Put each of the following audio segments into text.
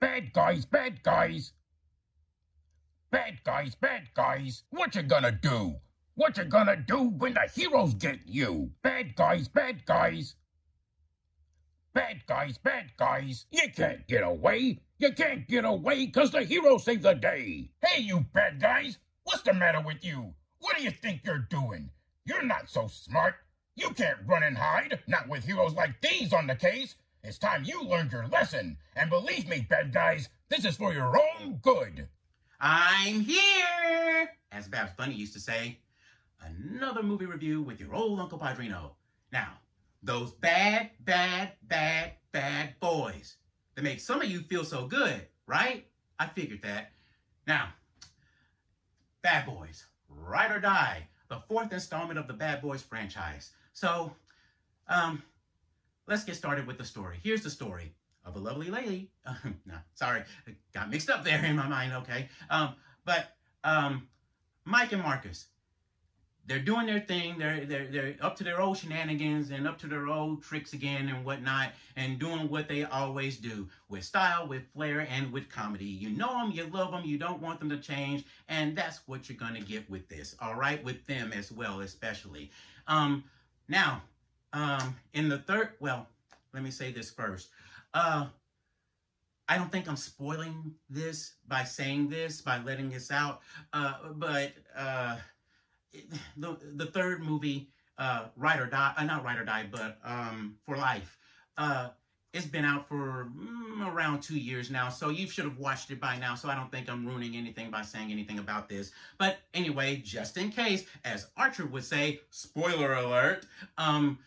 Bad guys, bad guys. Bad guys, bad guys. What you gonna do? What you gonna do when the heroes get you? Bad guys, bad guys. Bad guys, bad guys. You can't get away. You can't get away because the hero saved the day. Hey, you bad guys. What's the matter with you? What do you think you're doing? You're not so smart. You can't run and hide, not with heroes like these on the case. It's time you learned your lesson. And believe me, bad guys, this is for your own good. I'm here, as Babs Bunny used to say. Another movie review with your old Uncle Padrino. Now, those bad, bad, bad, bad boys that make some of you feel so good, right? I figured that. Now, Bad Boys, Ride or Die, the fourth installment of the Bad Boys franchise. So, um, let's get started with the story. Here's the story of a lovely lady. Uh, no, sorry, got mixed up there in my mind. Okay, um, but um, Mike and Marcus, they're doing their thing. They're they're they're up to their old shenanigans and up to their old tricks again and whatnot, and doing what they always do with style, with flair, and with comedy. You know them, you love them, you don't want them to change, and that's what you're gonna get with this. All right, with them as well, especially. Um, now, um, in the third, well, let me say this first. Uh, I don't think I'm spoiling this by saying this, by letting this out. Uh, but uh, the the third movie, uh, Ride or Die, uh, not Ride or Die, but um, For Life. Uh, it's been out for mm, around two years now, so you should have watched it by now. So I don't think I'm ruining anything by saying anything about this. But anyway, just in case, as Archer would say, spoiler alert. Um,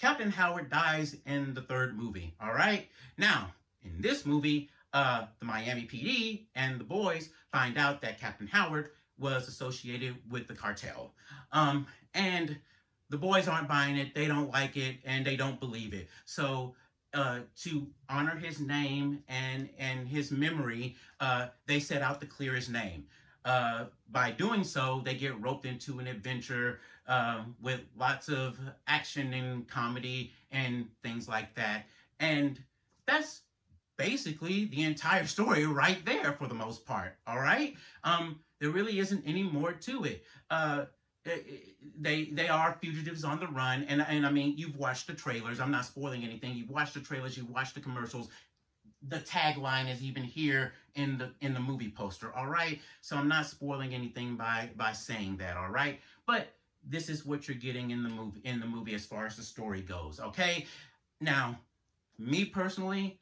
Captain Howard dies in the third movie. All right. Now, in this movie, uh, the Miami PD and the boys find out that Captain Howard was associated with the cartel. Um, and the boys aren't buying it, they don't like it, and they don't believe it. So uh, to honor his name and and his memory, uh, they set out to clear his name. Uh, by doing so, they get roped into an adventure uh, with lots of action and comedy and things like that. And that's basically the entire story right there for the most part. All right. Um, there really isn't any more to it. Uh, eh, eh, they they are fugitives on the run, and and I mean you've watched the trailers. I'm not spoiling anything. You've watched the trailers. You've watched the commercials the tagline is even here in the in the movie poster all right? So i'm not spoiling anything by by saying that all right? But this is what you're getting in the movie in the movie as far as the story goes okay? Now me personally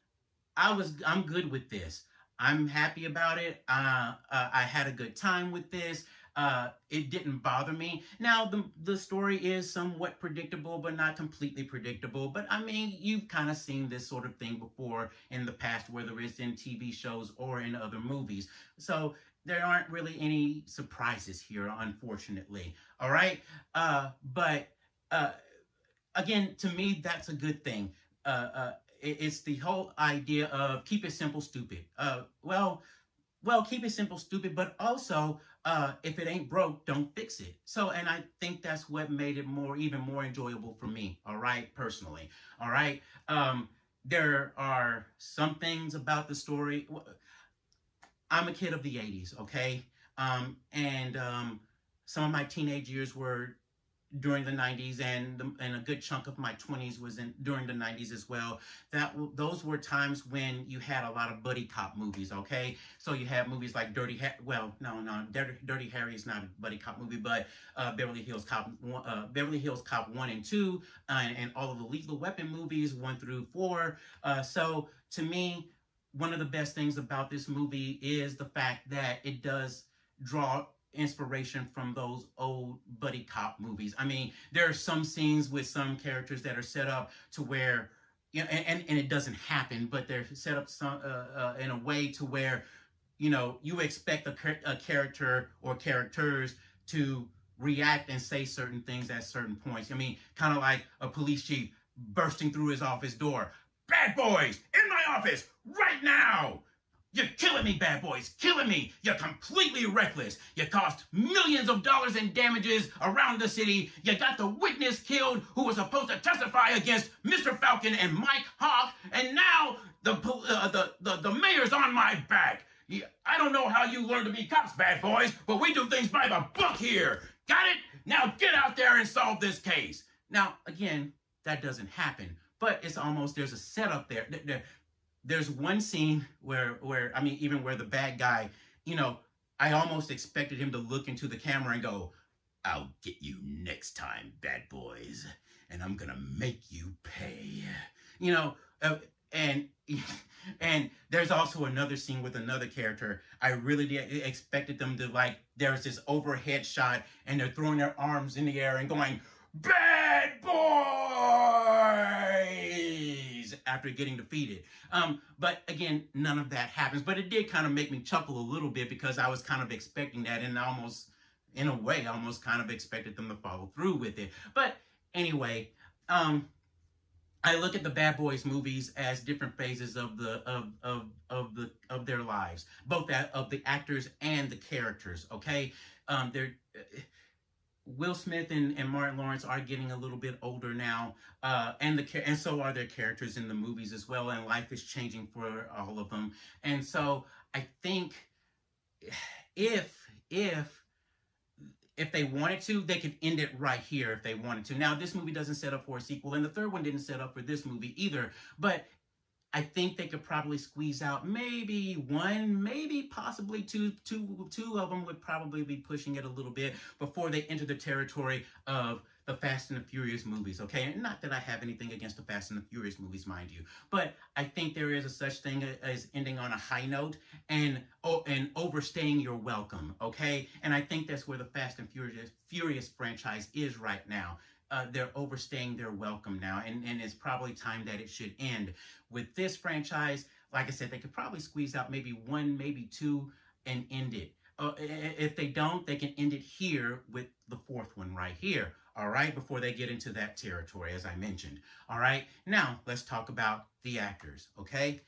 i was i'm good with this. I'm happy about it. Uh, uh i had a good time with this uh, it didn't bother me. Now, the, the story is somewhat predictable, but not completely predictable. But I mean, you've kind of seen this sort of thing before in the past, whether it's in TV shows or in other movies. So there aren't really any surprises here, unfortunately. All right. Uh, but uh, again, to me, that's a good thing. Uh, uh, it's the whole idea of keep it simple, stupid. Uh, well, well, keep it simple, stupid, but also uh, if it ain't broke, don't fix it. So, and I think that's what made it more, even more enjoyable for me. All right, personally. All right. Um, there are some things about the story. I'm a kid of the 80s, okay? Um, and um, some of my teenage years were during the 90s and the, and a good chunk of my 20s was in during the 90s as well. That those were times when you had a lot of buddy cop movies okay? So you had movies like dirty ha- well no no dirty, dirty harry is not a buddy cop movie but uh, beverly hills cop uh, beverly hills cop 1 and 2 uh, and, and, all of the lethal weapon movies 1 through 4 uh, so to me one of the best things about this movie is the fact that it does draw inspiration from those old buddy cop movies. I mean, there are some scenes with some characters that are set up to where, you know, and, and it doesn't happen, but they're set up some, uh, uh, in a way to where, you know, you expect a, a character or characters to react and say certain things at certain points. I mean, kind of like a police chief bursting through his office door. Bad boys in my office right now. You're killing me, bad boys, killing me. You're completely reckless. You cost millions of dollars in damages around the city. You got the witness killed who was supposed to testify against Mr. Falcon and Mike Hawk, and now the uh, the, the the mayor's on my back. I don't know how you learned to be cops, bad boys, but we do things by the book here. Got it? Now get out there and solve this case. Now, again, that doesn't happen, but it's almost there's a setup there. There's one scene where where I mean, even where the bad guy, you know, I almost expected him to look into the camera and go, "I'll get you next time, bad boys, and I'm gonna make you pay." You know, uh, and and there's also another scene with another character. I really did, expected them to like. There's this overhead shot, and they're throwing their arms in the air and going, "Bad boys!" After getting defeated. Um, but again, none of that happens. But it did kind of make me chuckle a little bit because I was kind of expecting that, and almost, in a way, almost kind of expected them to follow through with it. But anyway, um, I look at the Bad Boys movies as different phases of the of of of the of their lives, both that of the actors and the characters. Okay, um, they're. Will Smith and, and Martin Lawrence are getting a little bit older now, uh, and the and so are their characters in the movies as well. And life is changing for all of them. And so I think if if if they wanted to, they could end it right here if they wanted to. Now, this movie doesn't set up for a sequel, and the third one didn't set up for this movie either. But I think they could probably squeeze out maybe one, maybe possibly two, two, two of them would probably be pushing it a little bit before they enter the territory of the Fast and the Furious movies, okay? And not that I have anything against the Fast and the Furious movies, mind you, but I think there is a such thing as ending on a high note and oh, and overstaying your welcome, okay? And I think that's where the Fast and Furious Furious franchise is right now. Uh, they're overstaying their welcome now, and, and it's probably time that it should end. With this franchise, like I said, they could probably squeeze out maybe one, maybe two, and end it. Uh, if they don't, they can end it here with the fourth one right here all right, before they get into that territory, as I mentioned. All right, now let's talk about the actors, okay?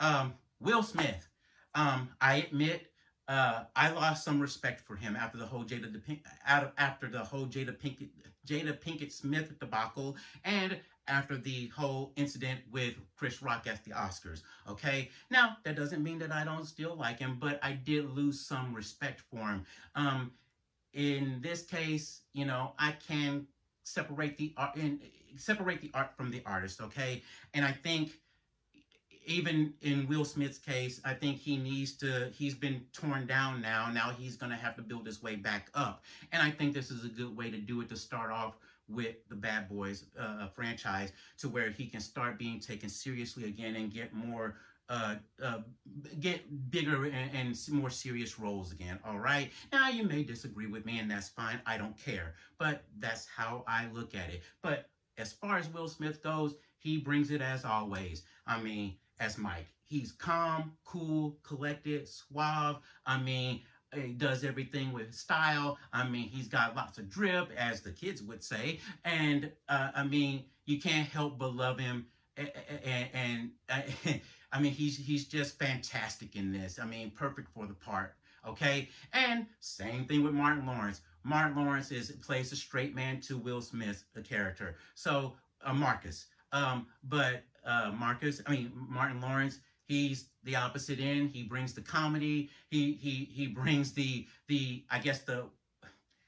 Um, Will Smith, um, I admit uh, I lost some respect for him after the whole Jada after the whole Jada Pinkett Jada Pinkett Smith debacle and after the whole incident with Chris Rock at the Oscars. Okay, now that doesn't mean that I don't still like him, but I did lose some respect for him. Um, in this case, you know, I can separate the art and separate the art from the artist, okay? And I think even in Will Smith's case, I think he needs to, he's been torn down now. Now he's going to have to build his way back up. And I think this is a good way to do it to start off with the Bad Boys uh, franchise to where he can start being taken seriously again and get more uh, uh, get bigger and, and, more serious roles again. All right. Now you may disagree with me, and that's fine. I don't care. But that's how I look at it. But as far as Will Smith goes, he brings it as always. I mean, as Mike, he's calm, cool, collected, suave. I mean, he does everything with style. I mean, he's got lots of drip, as the kids would say. And uh, I mean, you can't help but love him. And, and, and I mean, he's he's just fantastic in this. I mean, perfect for the part. Okay, and same thing with Martin Lawrence. Martin Lawrence is plays a straight man to Will Smith's character. So uh, Marcus, um, but uh, Marcus, I mean Martin Lawrence, he's the opposite end. He brings the comedy. He he he brings the the I guess the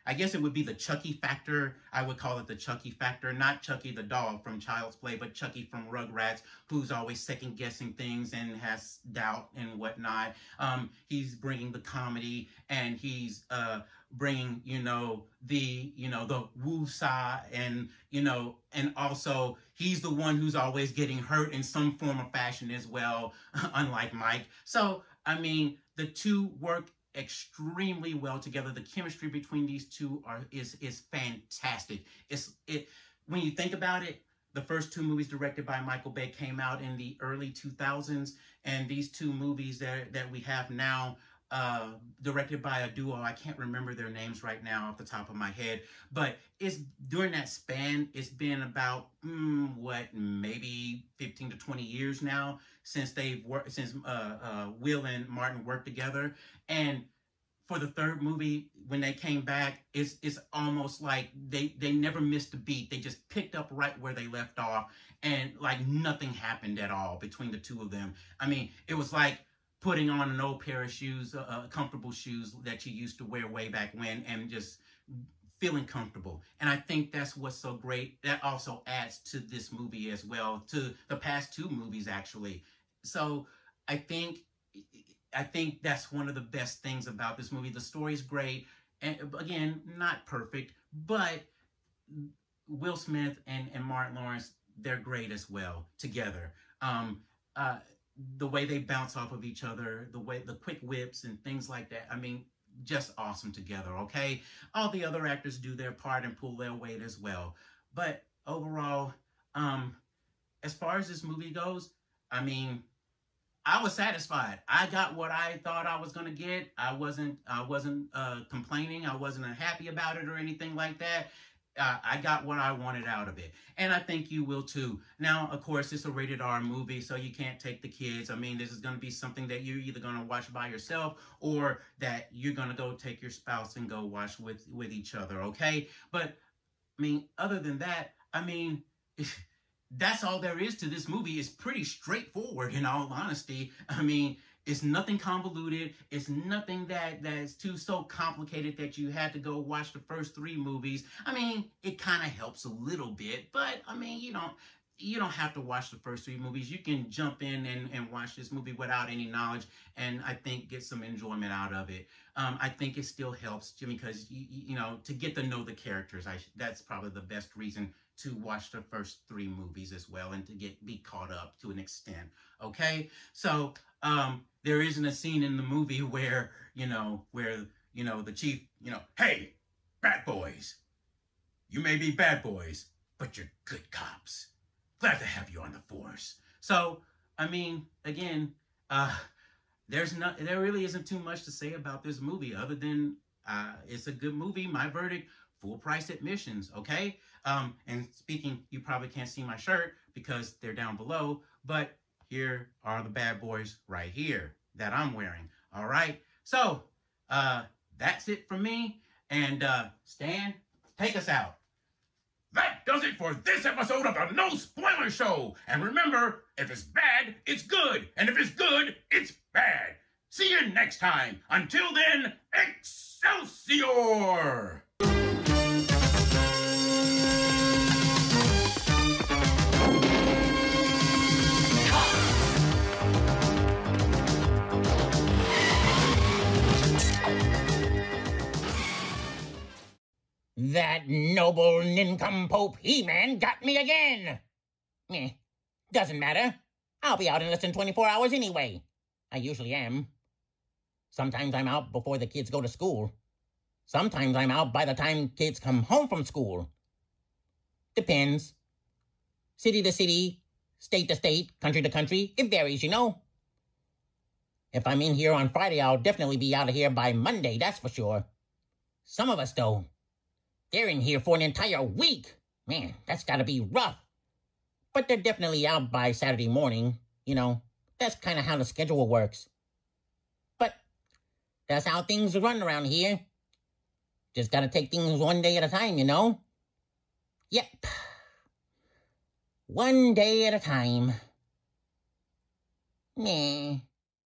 I guess it would be the Chucky factor. I would call it the Chucky factor. Not Chucky the doll from Child's Play, but Chuckie from Rugrats, who's always second guessing things and has doubt and whatnot. Um, he's bringing the comedy and he's uh, bringing, you know, the, you know, the woo-sa and, you know, and also he's the one who's always getting hurt in some form or fashion as well, unlike Mike. So, I mean, the two work extremely well together. The chemistry between these two are is is fantastic. It's it when you think about it, the first two movies directed by Michael Bay came out in the early 2000s, and these two movies that that we have now uh, directed by a duo. I can't remember their names right now off the top of my head, but it's during that span, it's been about mm, what maybe 15 to 20 years now since they've worked since uh, uh, Will and Martin worked together, and for the third movie when they came back it's it's almost like they they never missed a beat. They just picked up right where they left off and like nothing happened at all between the two of them. I mean it was like putting on an old pair of shoes uh, uh comfortable shoes that you used to wear way back when and just feeling comfortable and i think that's what's so great that also adds to this movie as well to the past two movies actually so i think I think that's one of the best things about this movie. The story is great, and again, not perfect, but Will Smith and, and Martin Lawrence, they're great as well together. Um, uh, the way they bounce off of each other, the way the quick whips and things like that. I mean, just awesome together. Okay, all the other actors do their part and pull their weight as well. But overall, um, as far as this movie goes, I mean, I was satisfied. I got what I thought I was gonna get. I wasn't I wasn't uh, complaining. I wasn't unhappy about it or anything like that. Uh, I got what I wanted out of it. And I think you will too. Now, of course, it's a rated R movie, so you can't take the kids. I mean, this is going to be something that you're either going to watch by yourself or that you're going to go take your spouse and go watch with, with each other, okay? But, I mean, other than that, I mean, that's all there is to this movie. It's pretty straightforward, in all honesty. I mean, it's nothing convoluted. It's nothing that that's too so complicated that you had to go watch the first three movies. I mean, it kind of helps a little bit, but I mean, you don't you don't have to watch the first three movies. You can jump in and, and watch this movie without any knowledge, and I think get some enjoyment out of it. Um, I think it still helps, because you, you know to get to know the characters. I that's probably the best reason to watch the first three movies as well and to get be caught up to an extent. Okay, so um, there isn't a scene in the movie where you know where you know the chief you know hey bad boys. You may be bad boys but you're good cops. Glad to have you on the force. So i mean again uh there's not there really isn't too much to say about this movie other than uh it's a good movie. My verdict full price admissions, okay? Um, and speaking, you probably can't see my shirt because they're down below, but here are the bad boys right here that I'm wearing, all right? So, uh, that's it for me. And, uh, Stan, take us out. That does it for this episode of the No Spoiler Show. And remember, if it's bad, it's good. And if it's good, it's bad. See you next time. Until then, Excelsior! That noble nincompoop He-Man got me again. Eh, doesn't matter. I'll be out in less than 24 hours anyway. I usually am. Sometimes I'm out before the kids go to school. Sometimes I'm out by the time kids come home from school. Depends. City to city, state to state, country to country, it varies, you know. If I'm in here on Friday, I'll definitely be out of here by Monday, that's for sure. Some of us, though, they're in here for an entire week. Man, that's gotta be rough. But they're definitely out by Saturday morning. You know, that's kind of how the schedule works. But that's how things run around here. Just gotta take things one day at a time, you know? Yep. One day at a time. Nah.